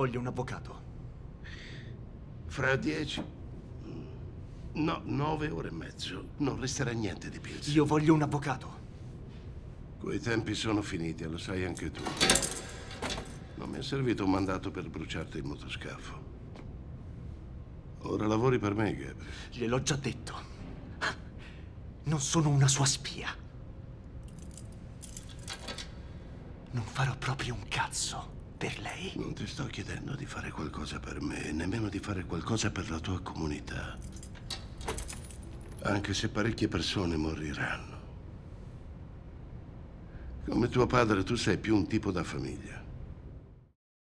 Voglio un avvocato. Fra dieci... No, nove ore e mezzo. Non resterà niente di Pilz. Io voglio un avvocato. Quei tempi sono finiti, lo sai anche tu. Non mi è servito un mandato per bruciarti il motoscafo. Ora lavori per me, Gabriel. Gliel'ho già detto. Non sono una sua spia. Non farò proprio un cazzo per lei. Non ti sto chiedendo di fare qualcosa per me, nemmeno di fare qualcosa per la tua comunità. Anche se parecchie persone moriranno. Come tuo padre, tu sei più un tipo da famiglia.